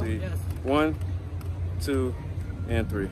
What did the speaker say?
See, one, two, and three.